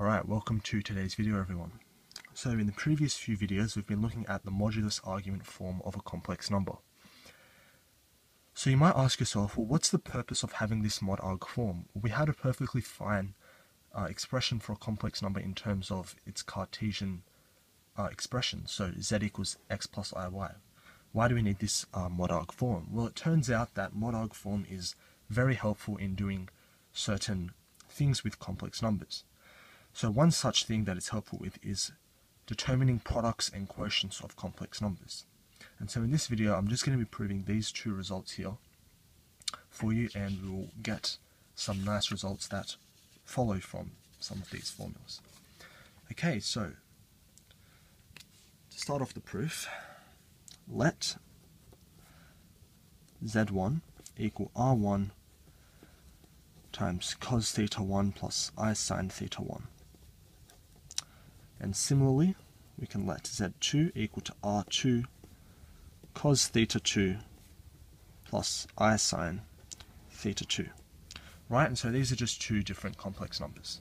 Alright, welcome to today's video everyone. So in the previous few videos we've been looking at the modulus argument form of a complex number. So you might ask yourself, well what's the purpose of having this mod arg form? We had a perfectly fine uh, expression for a complex number in terms of its Cartesian uh, expression, so z equals x plus iy. Why do we need this uh, mod arg form? Well it turns out that mod arg form is very helpful in doing certain things with complex numbers. So one such thing that it's helpful with is determining products and quotients of complex numbers. And so in this video I'm just going to be proving these two results here for you and we'll get some nice results that follow from some of these formulas. Okay, so to start off the proof, let z1 equal r1 times cos theta 1 plus i sine theta 1. And similarly, we can let z2 equal to r2 cos theta 2 plus i sine theta 2. Right, and so these are just two different complex numbers.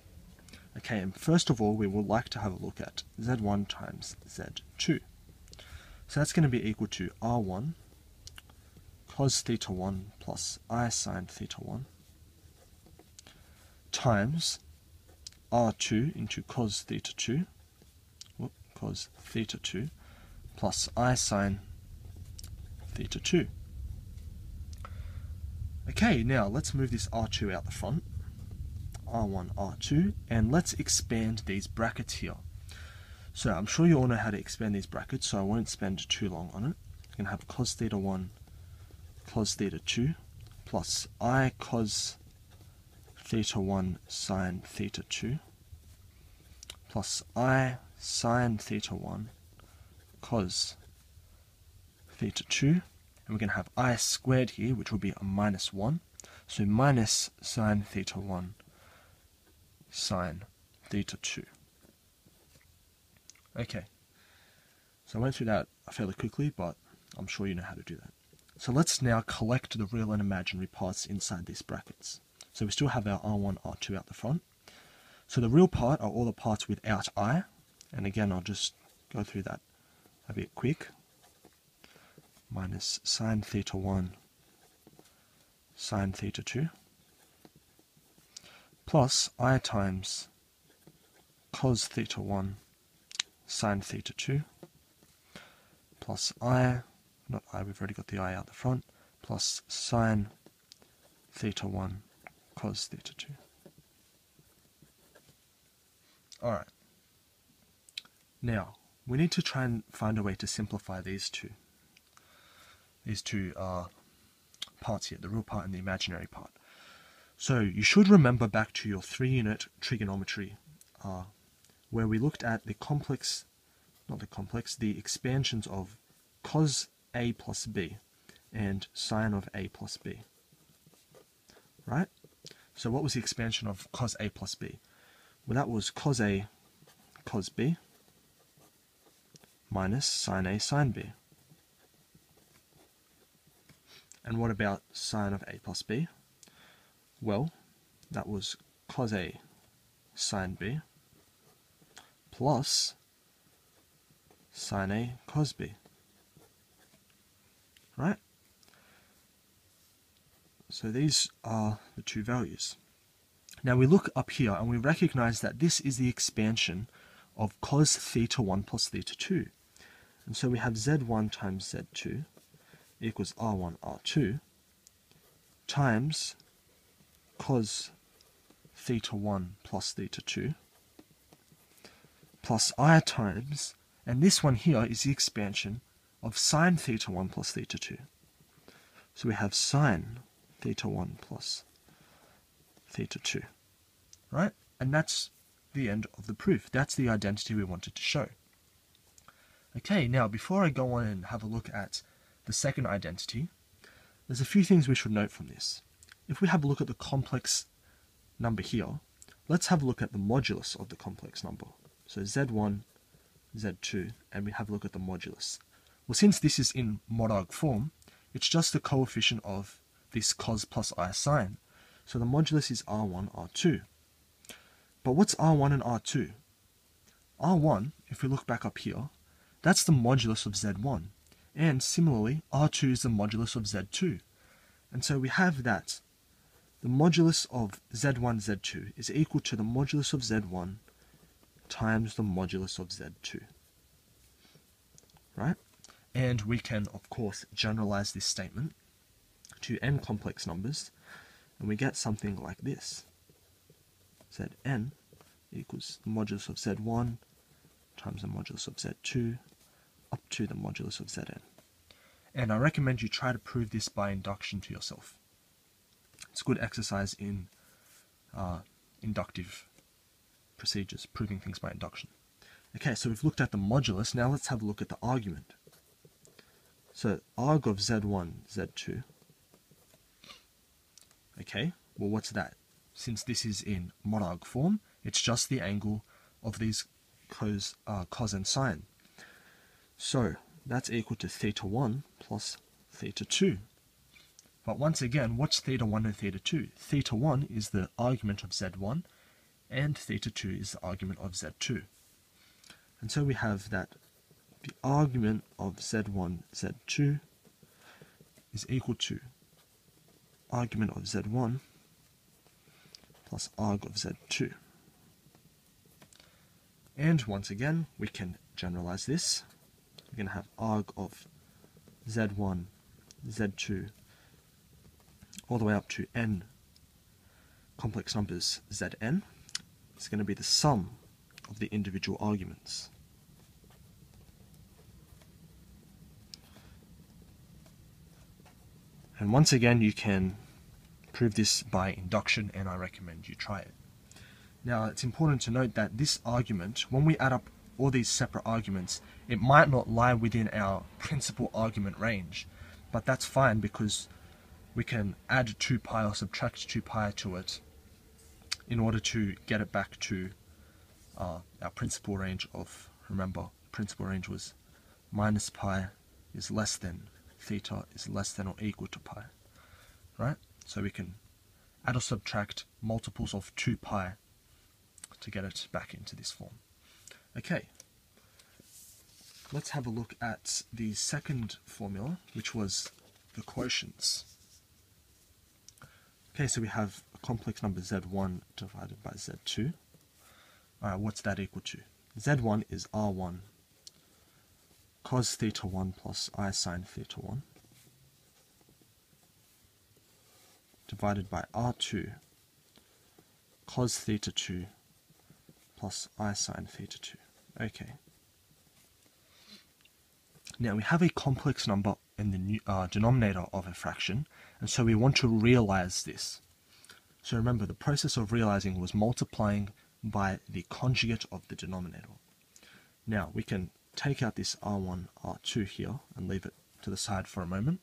Okay, and first of all, we would like to have a look at z1 times z2. So that's going to be equal to r1 cos theta 1 plus i sine theta 1 times r2 into cos theta 2 whoop, cos theta 2 plus i sine theta 2. Okay, now let's move this r2 out the front. r1, r2, and let's expand these brackets here. So I'm sure you all know how to expand these brackets, so I won't spend too long on it. I'm going to have cos theta 1 cos theta 2 plus i cos theta 1 sine theta 2 plus i sine theta 1 cos theta 2 and we're going to have i squared here which will be a minus 1 so minus sine theta 1 sine theta 2 okay so I went through that fairly quickly but I'm sure you know how to do that so let's now collect the real and imaginary parts inside these brackets. So we still have our R1, R2 out the front. So the real part are all the parts without I. And again, I'll just go through that a bit quick. Minus sine theta 1 sine theta 2 plus I times cos theta 1 sine theta 2 plus I not i, we've already got the i out the front, plus sine theta 1 cos theta 2. Alright. Now, we need to try and find a way to simplify these two. These two uh, parts here, the real part and the imaginary part. So you should remember back to your three-unit trigonometry, uh, where we looked at the complex, not the complex, the expansions of cos a plus b and sine of a plus b. Right? So what was the expansion of cos a plus b? Well, that was cos a cos b minus sine a sine b. And what about sine of a plus b? Well, that was cos a sine b plus sine a cos b right? So these are the two values. Now we look up here and we recognize that this is the expansion of cos theta 1 plus theta 2. And so we have z1 times z2 equals r1 r2 times cos theta 1 plus theta 2 plus i times, and this one here is the expansion of sine theta 1 plus theta 2. So we have sine theta 1 plus theta 2. Right? And that's the end of the proof. That's the identity we wanted to show. Okay, now before I go on and have a look at the second identity, there's a few things we should note from this. If we have a look at the complex number here, let's have a look at the modulus of the complex number. So z1, z2, and we have a look at the modulus. Well, since this is in mod arg form, it's just the coefficient of this cos plus i sine. So the modulus is r1, r2. But what's R1 and R2? R1, if we look back up here, that's the modulus of Z1. And similarly, R2 is the modulus of Z2. And so we have that the modulus of Z1, Z2 is equal to the modulus of Z1 times the modulus of Z2. Right? And we can, of course, generalize this statement to n complex numbers, and we get something like this. Zn equals the modulus of Z1 times the modulus of Z2 up to the modulus of Zn. And I recommend you try to prove this by induction to yourself. It's a good exercise in uh, inductive procedures, proving things by induction. Okay, so we've looked at the modulus, now let's have a look at the argument. So arg of z1, z2. Okay, well what's that? Since this is in mod arg form, it's just the angle of these cos, uh, cos and sine. So that's equal to theta 1 plus theta 2. But once again, what's theta 1 and theta 2? Theta 1 is the argument of z1, and theta 2 is the argument of z2. And so we have that the argument of z1, z2 is equal to argument of z1 plus arg of z2. And once again, we can generalize this. We're going to have arg of z1, z2 all the way up to n complex numbers zn It's going to be the sum of the individual arguments. And once again, you can prove this by induction, and I recommend you try it. Now, it's important to note that this argument, when we add up all these separate arguments, it might not lie within our principal argument range, but that's fine because we can add 2 pi or subtract 2 pi to it in order to get it back to uh, our principal range of, remember, principal range was minus pi is less than theta is less than or equal to pi, right? So we can add or subtract multiples of 2 pi to get it back into this form. Okay, let's have a look at the second formula, which was the quotients. Okay, so we have a complex number z1 divided by z2. Alright, uh, what's that equal to? z1 is r1 cos theta 1 plus i sine theta 1 divided by r2 cos theta 2 plus i sine theta 2. Okay. Now we have a complex number in the uh, denominator of a fraction, and so we want to realize this. So remember, the process of realizing was multiplying by the conjugate of the denominator. Now, we can take out this r1, r2 here, and leave it to the side for a moment.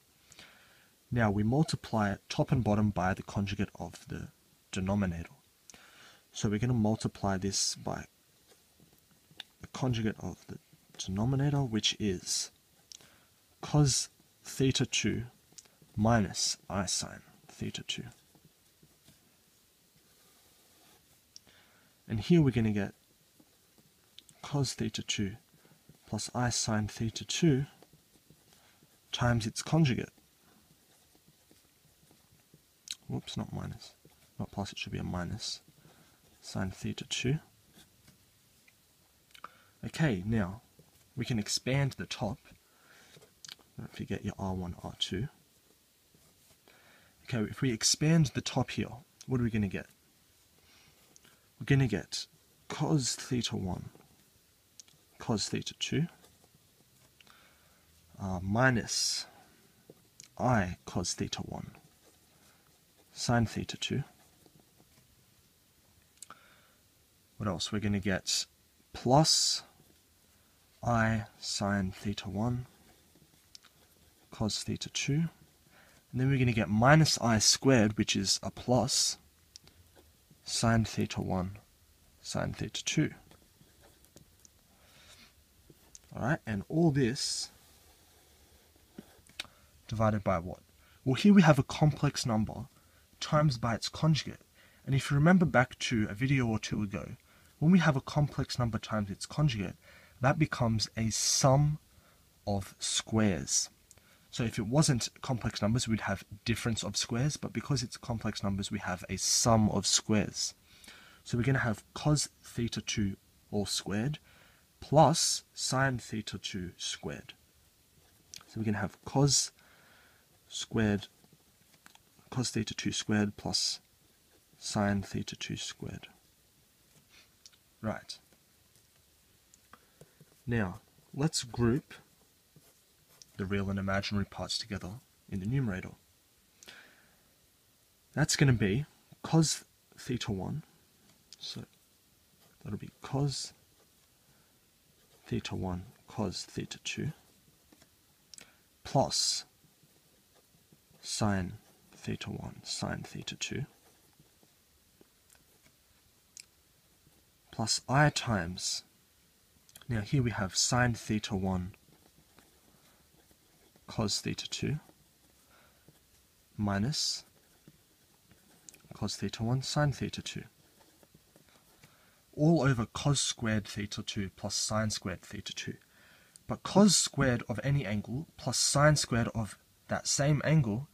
Now, we multiply top and bottom by the conjugate of the denominator. So we're going to multiply this by the conjugate of the denominator, which is cos theta 2 minus i sine theta 2. And here we're going to get cos theta 2 plus i sine theta 2 times its conjugate. Whoops, not minus. Not plus, it should be a minus. Sine theta 2. Okay, now we can expand the top don't forget your R1, R2. Okay, if we expand the top here, what are we going to get? We're going to get cos theta 1 cos theta 2 uh, minus i cos theta 1 sine theta 2. What else? We're going to get plus i sine theta 1 cos theta 2. And then we're going to get minus i squared, which is a plus, sine theta 1, sine theta 2. Alright, and all this divided by what? Well, here we have a complex number times by its conjugate. And if you remember back to a video or two ago, when we have a complex number times its conjugate, that becomes a sum of squares. So if it wasn't complex numbers, we'd have difference of squares, but because it's complex numbers, we have a sum of squares. So we're going to have cos theta 2 all squared plus sine theta 2 squared. So we're going to have cos squared, cos theta 2 squared plus sine theta 2 squared. Right. Now, let's group the real and imaginary parts together in the numerator. That's going to be cos theta 1, so that'll be cos theta 1 cos theta 2 plus sine theta 1 sine theta 2 plus i times now here we have sine theta 1 cos theta 2 minus cos theta 1 sine theta 2 all over cos squared theta 2 plus sine squared theta 2. But cos squared of any angle plus sine squared of that same angle,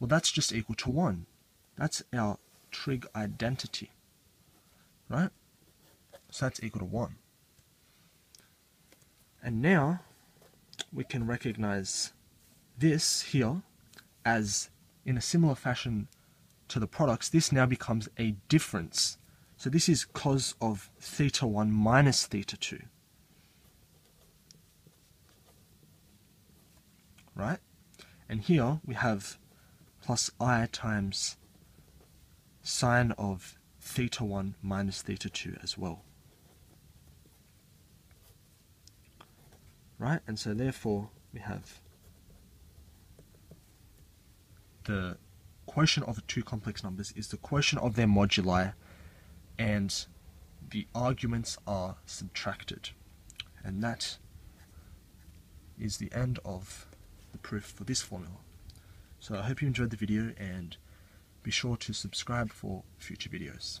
well that's just equal to 1. That's our trig identity. Right? So that's equal to 1. And now we can recognize this here as in a similar fashion to the products, this now becomes a difference. So this is cos of theta 1 minus theta 2. Right? And here we have plus i times sine of theta 1 minus theta 2 as well. Right? And so therefore we have the quotient of the two complex numbers is the quotient of their moduli and the arguments are subtracted. And that is the end of the proof for this formula. So I hope you enjoyed the video and be sure to subscribe for future videos.